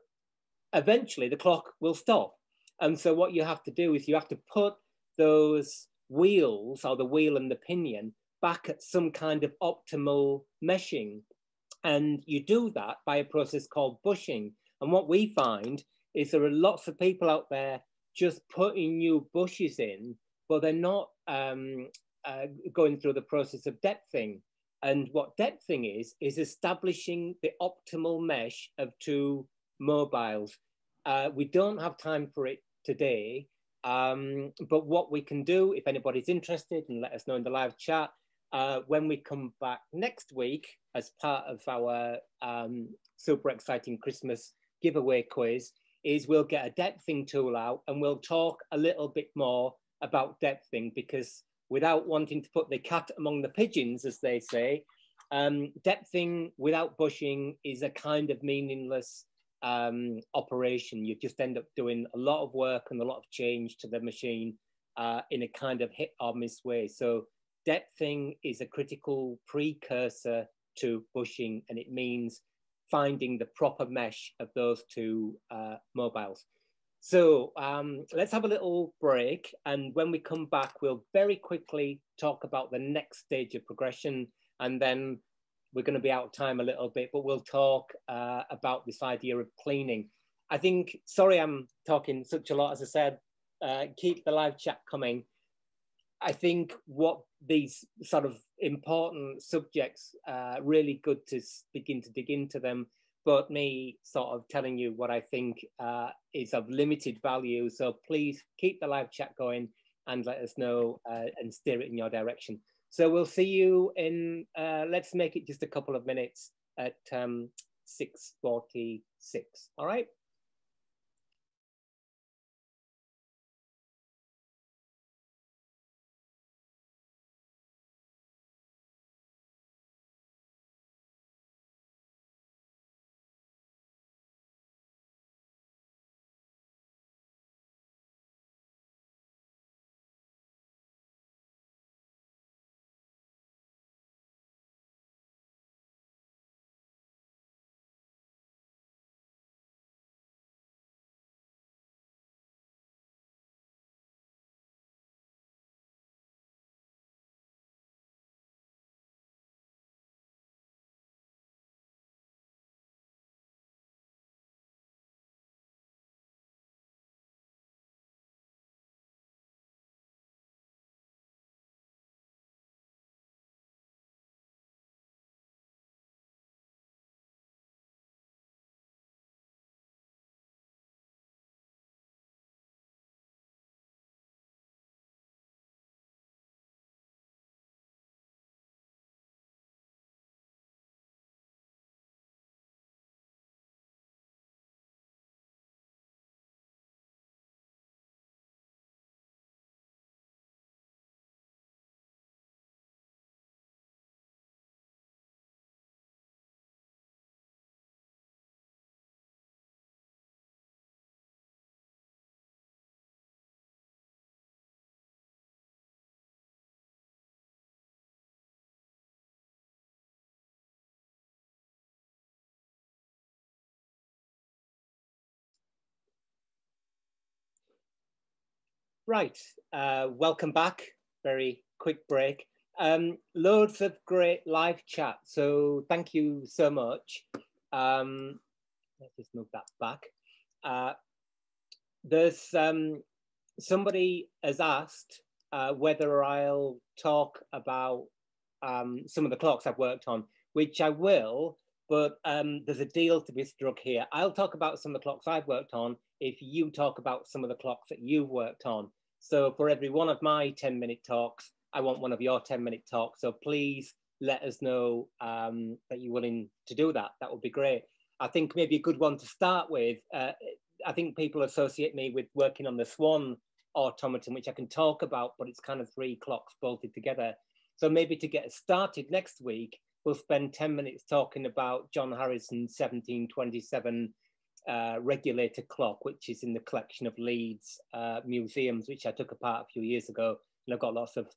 eventually the clock will stop. And so what you have to do is you have to put those wheels or the wheel and the pinion back at some kind of optimal meshing. And you do that by a process called bushing. And what we find is there are lots of people out there just putting new bushes in, but they're not um, uh, going through the process of depthing. And what depthing is, is establishing the optimal mesh of two mobiles. Uh, we don't have time for it today, um, but what we can do, if anybody's interested, and let us know in the live chat, uh, when we come back next week as part of our um, super exciting Christmas giveaway quiz, is we'll get a depthing tool out and we'll talk a little bit more about depthing because without wanting to put the cat among the pigeons, as they say, um, depthing without bushing is a kind of meaningless um, operation, you just end up doing a lot of work and a lot of change to the machine uh, in a kind of hit or miss way. So depthing is a critical precursor to bushing, and it means finding the proper mesh of those two uh, mobiles. So um, let's have a little break. And when we come back, we'll very quickly talk about the next stage of progression and then we're going to be out of time a little bit, but we'll talk uh, about this idea of cleaning. I think, sorry, I'm talking such a lot, as I said, uh, keep the live chat coming. I think what these sort of important subjects, uh, really good to begin to dig into them, but me sort of telling you what I think uh, is of limited value. So please keep the live chat going and let us know uh, and steer it in your direction. So we'll see you in, uh, let's make it just a couple of minutes at um, 6.46, all right? Right, uh, welcome back. Very quick break. Um, loads of great live chat, so thank you so much. Um, let's just move that back. Uh, there's um, somebody has asked uh, whether I'll talk about um, some of the clocks I've worked on, which I will, but um, there's a deal to be struck here. I'll talk about some of the clocks I've worked on if you talk about some of the clocks that you've worked on. So for every one of my 10 minute talks, I want one of your 10 minute talks. So please let us know um, that you're willing to do that. That would be great. I think maybe a good one to start with. Uh, I think people associate me with working on the Swan automaton, which I can talk about, but it's kind of three clocks bolted together. So maybe to get started next week, we'll spend 10 minutes talking about John Harrison's 1727 uh, regulator clock, which is in the collection of Leeds uh, museums, which I took apart a few years ago. And I've got lots of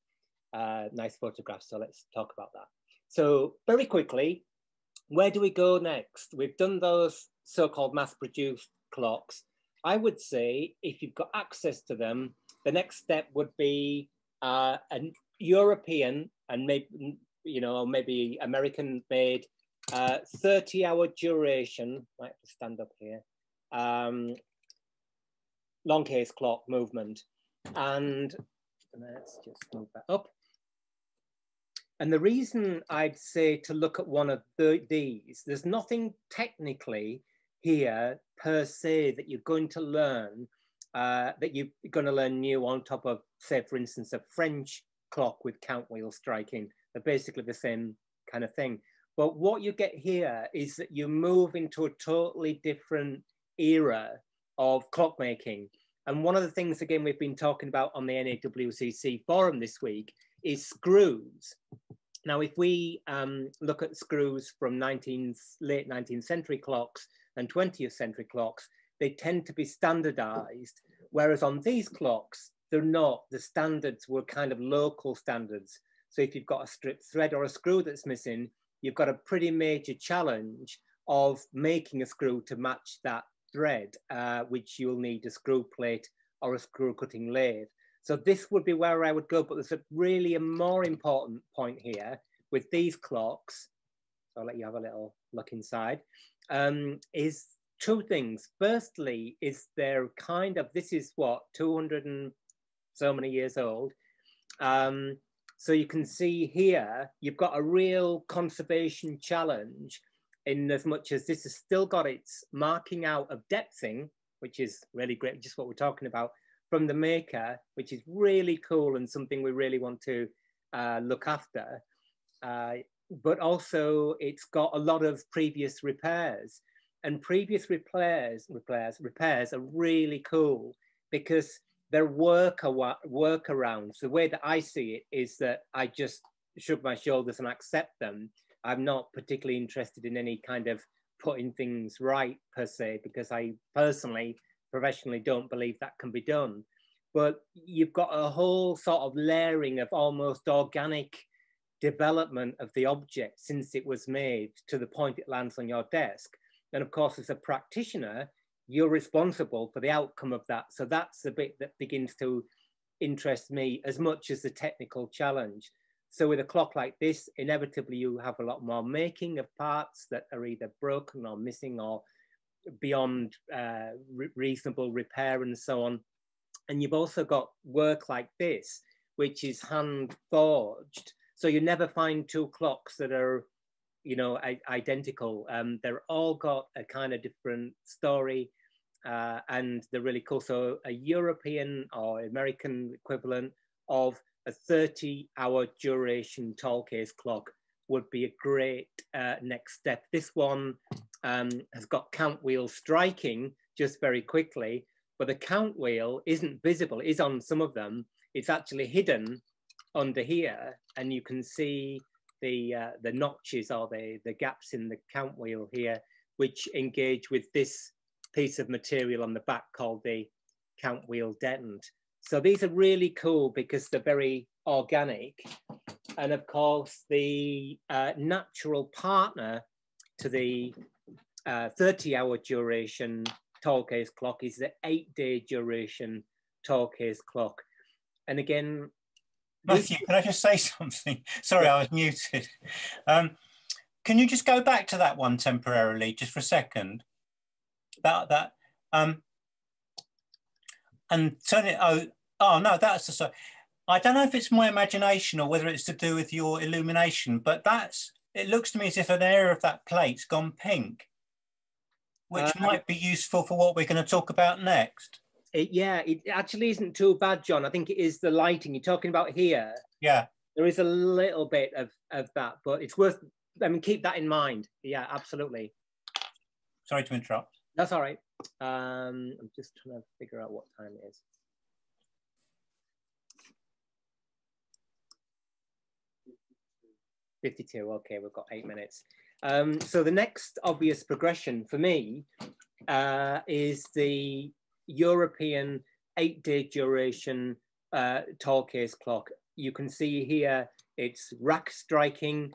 uh, nice photographs, so let's talk about that. So very quickly, where do we go next? We've done those so-called mass-produced clocks. I would say if you've got access to them, the next step would be uh, a European and maybe, you know, maybe American made uh, 30 hour duration, might have to stand up here, um, long case clock movement. And let's just move that up. And the reason I'd say to look at one of the, these, there's nothing technically here per se that you're going to learn, uh, that you're going to learn new on top of, say, for instance, a French clock with count wheel striking. They're basically the same kind of thing. But what you get here is that you move into a totally different era of clockmaking. And one of the things, again, we've been talking about on the NAWCC forum this week is screws. Now, if we um, look at screws from 19th, late 19th century clocks and 20th century clocks, they tend to be standardized. Whereas on these clocks, they're not. The standards were kind of local standards. So if you've got a strip thread or a screw that's missing, you've got a pretty major challenge of making a screw to match that thread, uh, which you'll need a screw plate or a screw cutting lathe. So this would be where I would go, but there's a really a more important point here with these clocks. So I'll let you have a little look inside. Um, is two things. Firstly, is there kind of this is what 200 and so many years old. Um, so you can see here you've got a real conservation challenge in as much as this has still got its marking out of depthing, which is really great, just what we're talking about, from the maker, which is really cool and something we really want to uh, look after. Uh, but also it's got a lot of previous repairs and previous repairs, repairs, repairs are really cool because they're work workarounds. The way that I see it is that I just shrug my shoulders and accept them. I'm not particularly interested in any kind of putting things right per se, because I personally professionally don't believe that can be done. But you've got a whole sort of layering of almost organic development of the object since it was made to the point it lands on your desk. And of course, as a practitioner, you're responsible for the outcome of that. So that's the bit that begins to interest me as much as the technical challenge. So with a clock like this, inevitably you have a lot more making of parts that are either broken or missing or beyond uh, re reasonable repair and so on. And you've also got work like this, which is hand forged. So you never find two clocks that are, you know, identical. Um, they're all got a kind of different story, uh, and they're really cool. So a European or American equivalent of a 30 hour duration tall case clock would be a great uh, next step. This one um, has got count wheel striking just very quickly, but the count wheel isn't visible, it is on some of them. It's actually hidden under here and you can see the, uh, the notches or the, the gaps in the count wheel here, which engage with this piece of material on the back called the count wheel dent. So these are really cool because they're very organic. And of course, the uh, natural partner to the uh, 30 hour duration case clock is the eight day duration case clock. And again, Matthew, can I just say something? Sorry, I was muted. Um, can you just go back to that one temporarily, just for a second? That that um, and turn it. Oh, oh no, that's the. I don't know if it's my imagination or whether it's to do with your illumination, but that's. It looks to me as if an area of that plate's gone pink, which uh, might be useful for what we're going to talk about next. It, yeah, it actually isn't too bad, John. I think it is the lighting you're talking about here. Yeah, there is a little bit of of that, but it's worth. I mean, keep that in mind. Yeah, absolutely. Sorry to interrupt. That's all right. Um, I'm just trying to figure out what time it is. Fifty-two. Okay, we've got eight minutes. Um, so the next obvious progression for me uh, is the European eight-day duration uh, tall case clock. You can see here it's rack striking.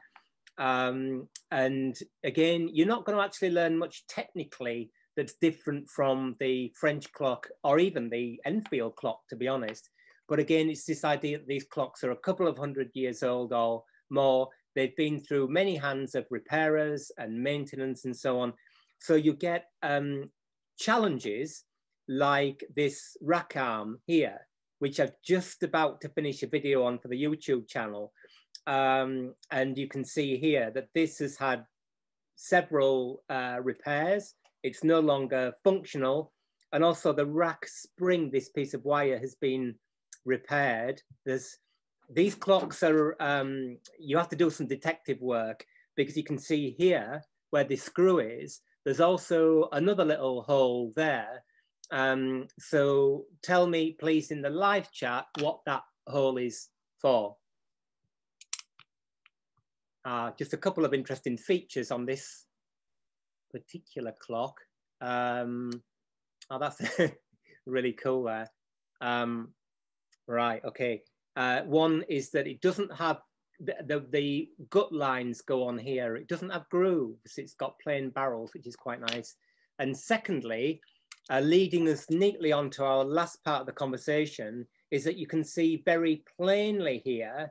Um, and again, you're not going to actually learn much technically that's different from the French clock or even the Enfield clock, to be honest. But again, it's this idea that these clocks are a couple of hundred years old or more. They've been through many hands of repairers and maintenance and so on. So you get um, challenges like this rack arm here, which I'm just about to finish a video on for the YouTube channel. Um, and you can see here that this has had several uh, repairs. It's no longer functional. And also the rack spring, this piece of wire has been repaired. There's these clocks are, um, you have to do some detective work because you can see here where the screw is, there's also another little hole there um, so tell me, please, in the live chat, what that hole is for. Uh, just a couple of interesting features on this particular clock. Um, oh, that's really cool there. Um, right, okay. Uh, one is that it doesn't have the, the, the, gut lines go on here. It doesn't have grooves. It's got plain barrels, which is quite nice. And secondly, uh, leading us neatly onto our last part of the conversation is that you can see very plainly here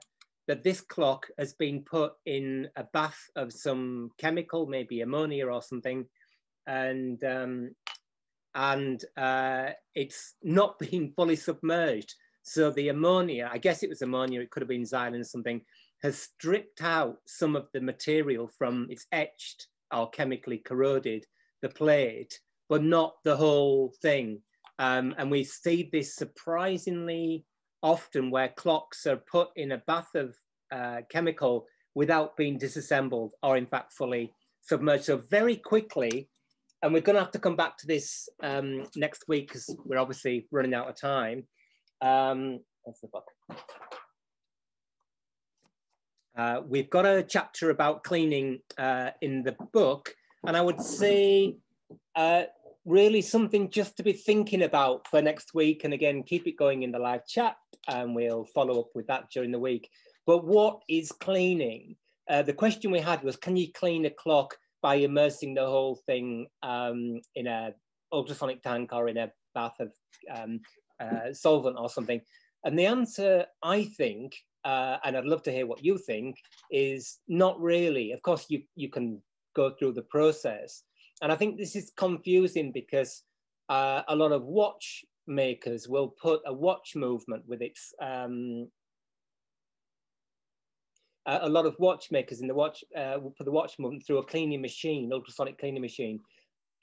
that this clock has been put in a bath of some chemical, maybe ammonia or something, and um, and uh, it's not been fully submerged. So the ammonia, I guess it was ammonia, it could have been xylene or something, has stripped out some of the material from, it's etched or chemically corroded the plate but not the whole thing. Um, and we see this surprisingly often where clocks are put in a bath of uh, chemical without being disassembled or in fact fully submerged. So very quickly, and we're gonna have to come back to this um, next week because we're obviously running out of time. Um, the book. Uh, we've got a chapter about cleaning uh, in the book, and I would say uh, really something just to be thinking about for next week. And again, keep it going in the live chat and we'll follow up with that during the week. But what is cleaning? Uh, the question we had was, can you clean a clock by immersing the whole thing um, in a ultrasonic tank or in a bath of um, uh, solvent or something? And the answer, I think, uh, and I'd love to hear what you think, is not really. Of course, you, you can go through the process, and I think this is confusing because uh, a lot of watchmakers will put a watch movement with its um, a lot of watchmakers in the watch uh, put the watch movement through a cleaning machine, ultrasonic cleaning machine,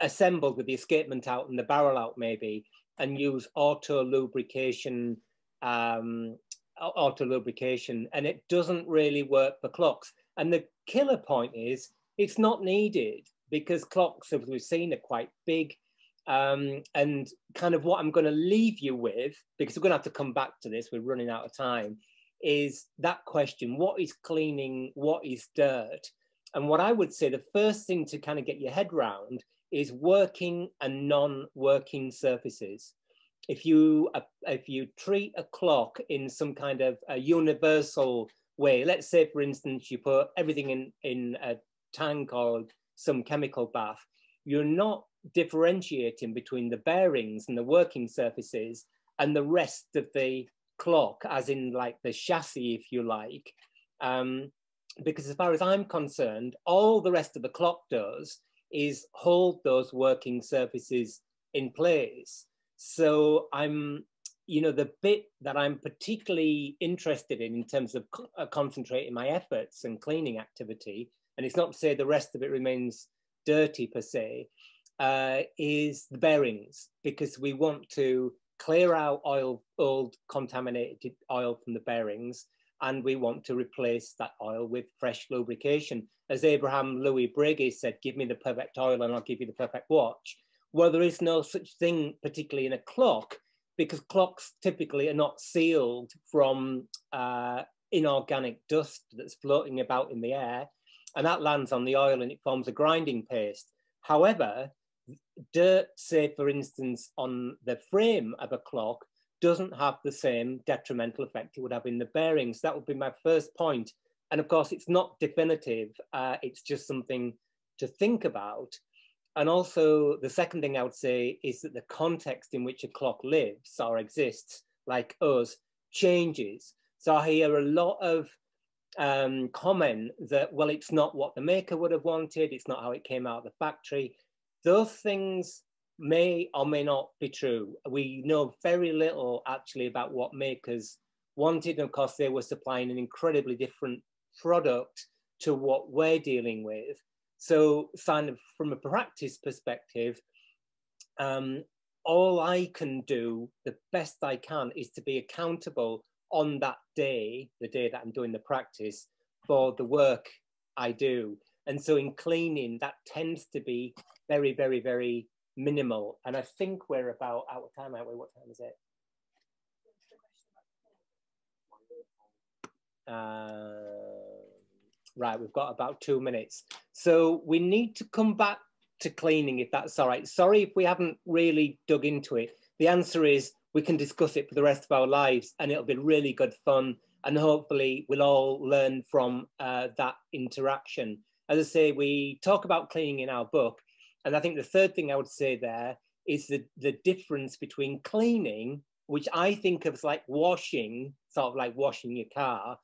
assembled with the escapement out and the barrel out maybe, and use auto lubrication, um, auto lubrication, and it doesn't really work for clocks. And the killer point is it's not needed because clocks, as we've seen, are quite big. Um, and kind of what I'm going to leave you with, because we're going to have to come back to this, we're running out of time, is that question what is cleaning, what is dirt? And what I would say the first thing to kind of get your head round is working and non working surfaces. If you, uh, if you treat a clock in some kind of a universal way, let's say, for instance, you put everything in, in a tank or some chemical bath, you're not differentiating between the bearings and the working surfaces and the rest of the clock, as in like the chassis, if you like. Um, because as far as I'm concerned, all the rest of the clock does is hold those working surfaces in place. So I'm, you know, the bit that I'm particularly interested in in terms of co uh, concentrating my efforts and cleaning activity, and it's not to say the rest of it remains dirty per se, uh, is the bearings, because we want to clear out oil, old contaminated oil from the bearings, and we want to replace that oil with fresh lubrication. As Abraham Louis Breguet said, give me the perfect oil and I'll give you the perfect watch. Well, there is no such thing, particularly in a clock, because clocks typically are not sealed from uh, inorganic dust that's floating about in the air, and that lands on the oil and it forms a grinding paste. However, dirt, say for instance, on the frame of a clock doesn't have the same detrimental effect it would have in the bearings. That would be my first point. And of course, it's not definitive. Uh, it's just something to think about. And also, the second thing I would say is that the context in which a clock lives or exists, like us, changes. So I hear a lot of um, comment that, well, it's not what the maker would have wanted, it's not how it came out of the factory. Those things may or may not be true. We know very little actually about what makers wanted. And of course, they were supplying an incredibly different product to what we're dealing with. So, from a practice perspective, um, all I can do, the best I can, is to be accountable on that day, the day that I'm doing the practice, for the work I do. And so, in cleaning, that tends to be very, very, very minimal. And I think we're about out of time, aren't we? What time is it? Uh, right, we've got about two minutes. So we need to come back to cleaning if that's all right. Sorry if we haven't really dug into it. The answer is we can discuss it for the rest of our lives and it'll be really good fun. And hopefully we'll all learn from uh, that interaction. As I say, we talk about cleaning in our book, and I think the third thing I would say there is the, the difference between cleaning, which I think of as like washing, sort of like washing your car,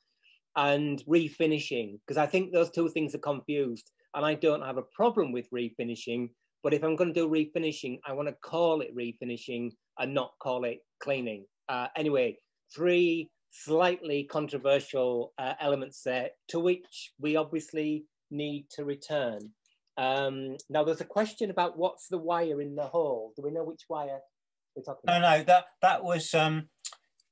and refinishing, because I think those two things are confused. And I don't have a problem with refinishing, but if I'm going to do refinishing, I want to call it refinishing and not call it cleaning. Uh, anyway, three slightly controversial uh, elements there to which we obviously need to return. Um, now, there's a question about what's the wire in the hole. Do we know which wire we're talking no, about? No, that that was. Um,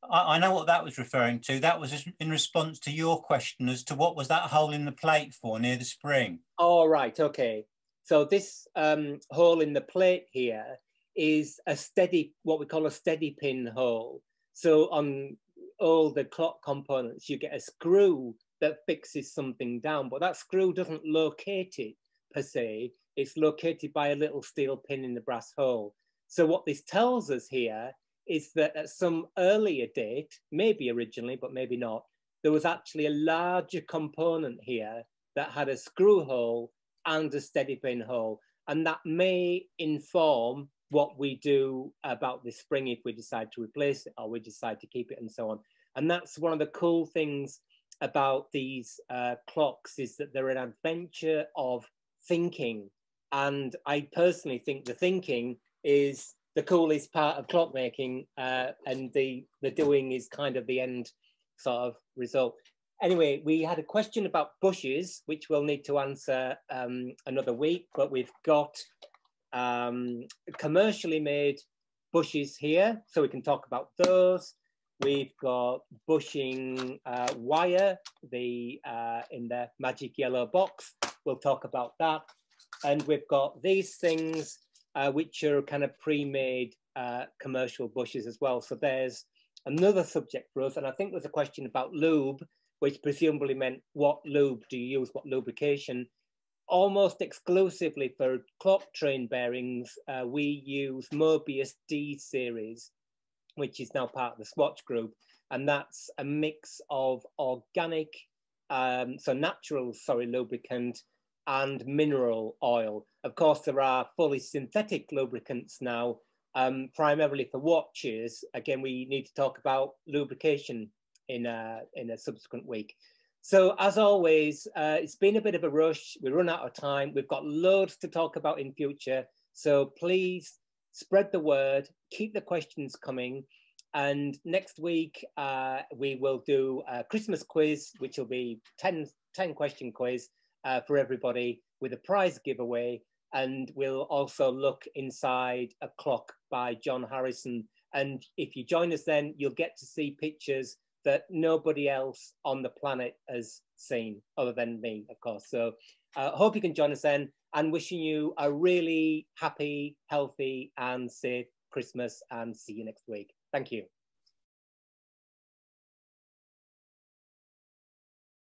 I, I, know what that was referring to. That was in response to your question as to what was that hole in the plate for near the spring. Oh, right. Okay. So this um, hole in the plate here is a steady, what we call a steady pin hole. So on all the clock components, you get a screw that fixes something down, but that screw doesn't locate it per se, it's located by a little steel pin in the brass hole. So what this tells us here is that at some earlier date, maybe originally, but maybe not, there was actually a larger component here that had a screw hole and a steady pin hole. And that may inform what we do about this spring if we decide to replace it or we decide to keep it and so on. And that's one of the cool things about these uh, clocks is that they're an adventure of thinking. And I personally think the thinking is the coolest part of clockmaking, uh, and the the doing is kind of the end sort of result. Anyway, we had a question about bushes, which we'll need to answer um, another week, but we've got um, commercially made bushes here, so we can talk about those. We've got bushing uh, wire, the uh, in the magic yellow box. We'll talk about that. And we've got these things, uh, which are kind of pre-made uh, commercial bushes as well. So there's another subject for us. And I think there's a question about lube, which presumably meant what lube do you use, what lubrication? Almost exclusively for clock train bearings, uh, we use Moebius D series, which is now part of the Swatch group. And that's a mix of organic, um, so natural, sorry, lubricant and mineral oil. Of course, there are fully synthetic lubricants now, um, primarily for watches. Again, we need to talk about lubrication in a, in a subsequent week. So as always, uh, it's been a bit of a rush. We run out of time. We've got loads to talk about in future. So please spread the word, keep the questions coming. And next week, uh, we will do a Christmas quiz, which will be 10, 10 question quiz uh, for everybody with a prize giveaway. And we'll also look inside a clock by John Harrison. And if you join us then, you'll get to see pictures that nobody else on the planet has seen, other than me, of course. So I uh, hope you can join us then and wishing you a really happy, healthy, and safe Christmas and see you next week. Thank you.